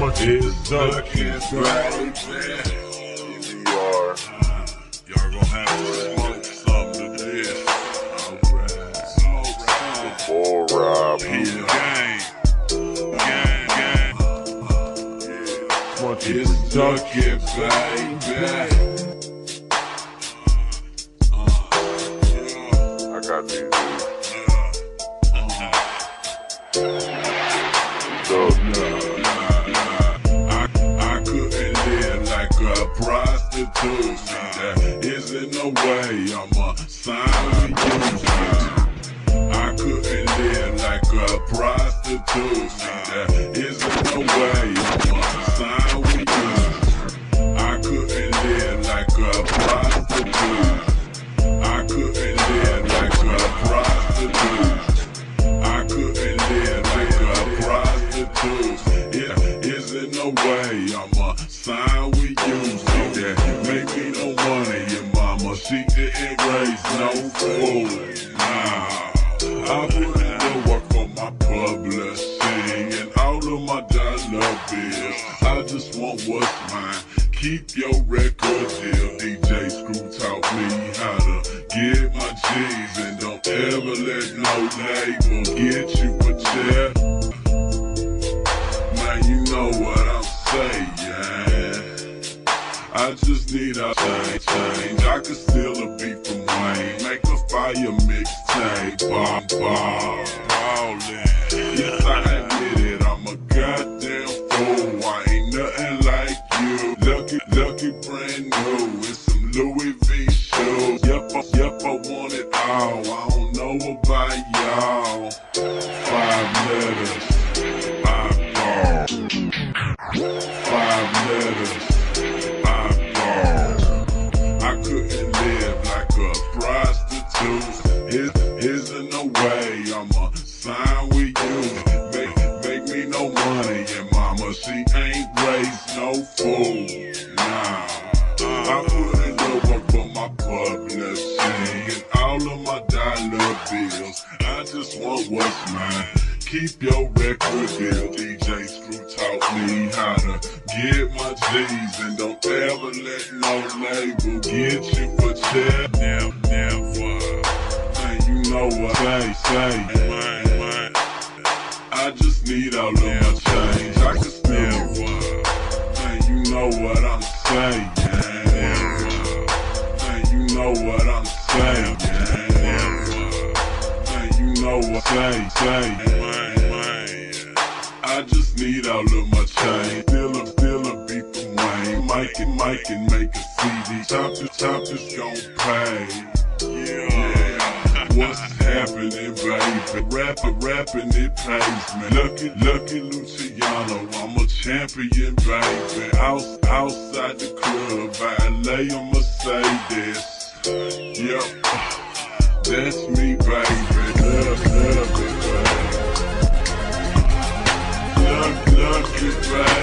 much duck ducking, baby. EVR. Y'all gonna have to smoke something to this. Alright. Bull Rob. Here, gang. Gang, gang. Much It's duck. ducking, baby. I got these dudes. Duck. I, prostitute. See, there isn't no way I'ma sign with. I couldn't live like a prostitute. There isn't no way I'ma sign with. I couldn't live like a prostitute. I couldn't live like a prostitute. I couldn't live like a prostitute. It isn't no way I'ma sign She didn't raise no fool. Nah, I put in the work for my publishing and all of my dollar bills. I just want what's mine. Keep your record deal. DJ Screw taught me how to get my G's and don't ever let no label get you I just need a change, change. I could steal a beat from Wayne, make a fire mixtape, bomb, bomb, ballin'. Yes, I admit it, I'm a goddamn fool. I ain't nothing like you. Lucky, lucky, brand new, and some Louis V shoes. Yep, I, yep, I want it all. I don't know about y'all. Five letters, I ball. She ain't raised no fool. Nah, I put in the work for my publishing and all of my dollar bills. I just want what's mine. Keep your record deal. DJ Screw taught me how to get my G's and don't ever let no label get you a check. Never, never. Man, you know what I say. I just need all of my change. I can know what I'm saying. Man, you know what I'm saying. Man, you know what I'm say. I just need all of my change. Still a, still a beat from Wayne. Mike and Mike and make a CD. Choppers, choppers gon' pay. Yeah. What's happening, baby? Rapper, rapping, it pays me. Lucky, lucky Luciano, I'm a champion, baby. Out, outside the club, valet a Mercedes. Yep, that's me, baby. Love, love it, baby. Lucky, lucky, baby.